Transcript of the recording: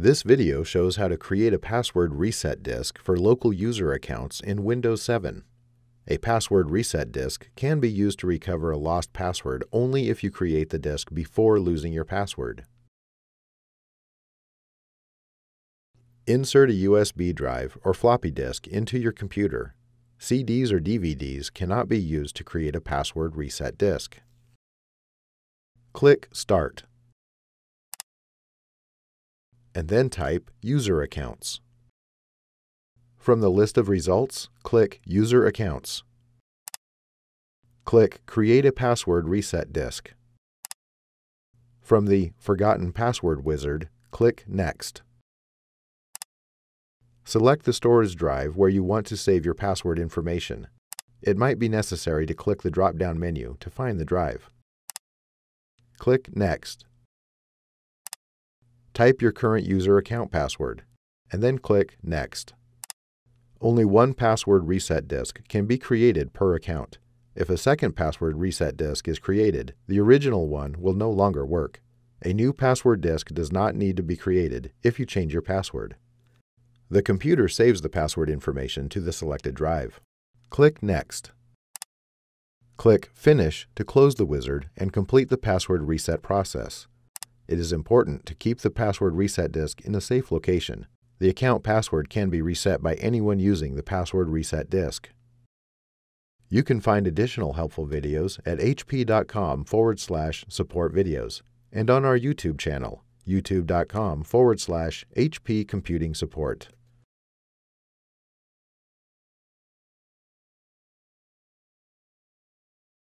This video shows how to create a password reset disk for local user accounts in Windows 7. A password reset disk can be used to recover a lost password only if you create the disk before losing your password. Insert a USB drive or floppy disk into your computer. CDs or DVDs cannot be used to create a password reset disk. Click Start and then type User Accounts. From the list of results, click User Accounts. Click Create a Password Reset Disk. From the Forgotten Password wizard, click Next. Select the storage drive where you want to save your password information. It might be necessary to click the drop-down menu to find the drive. Click Next. Type your current user account password, and then click Next. Only one password reset disk can be created per account. If a second password reset disk is created, the original one will no longer work. A new password disk does not need to be created if you change your password. The computer saves the password information to the selected drive. Click Next. Click Finish to close the wizard and complete the password reset process. It is important to keep the password reset disk in a safe location. The account password can be reset by anyone using the password reset disk. You can find additional helpful videos at hp.com forward slash support videos and on our YouTube channel, youtube.com forward slash HP Computing Support.